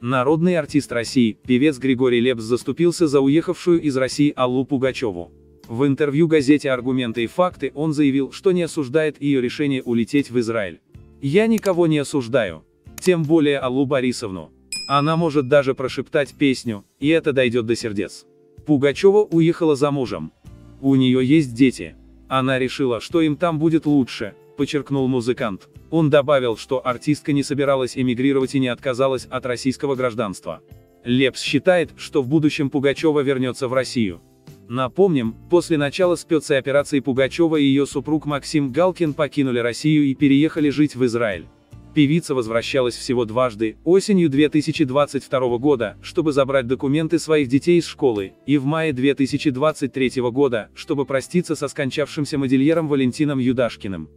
Народный артист России, певец Григорий Лепс заступился за уехавшую из России Аллу Пугачеву. В интервью газете «Аргументы и факты» он заявил, что не осуждает ее решение улететь в Израиль. «Я никого не осуждаю. Тем более Аллу Борисовну. Она может даже прошептать песню, и это дойдет до сердец. Пугачева уехала за мужем. У нее есть дети. Она решила, что им там будет лучше, подчеркнул музыкант. Он добавил, что артистка не собиралась эмигрировать и не отказалась от российского гражданства. Лепс считает, что в будущем Пугачева вернется в Россию. Напомним, после начала спецоперации Пугачева и ее супруг Максим Галкин покинули Россию и переехали жить в Израиль. Певица возвращалась всего дважды, осенью 2022 года, чтобы забрать документы своих детей из школы, и в мае 2023 года, чтобы проститься со скончавшимся модельером Валентином Юдашкиным.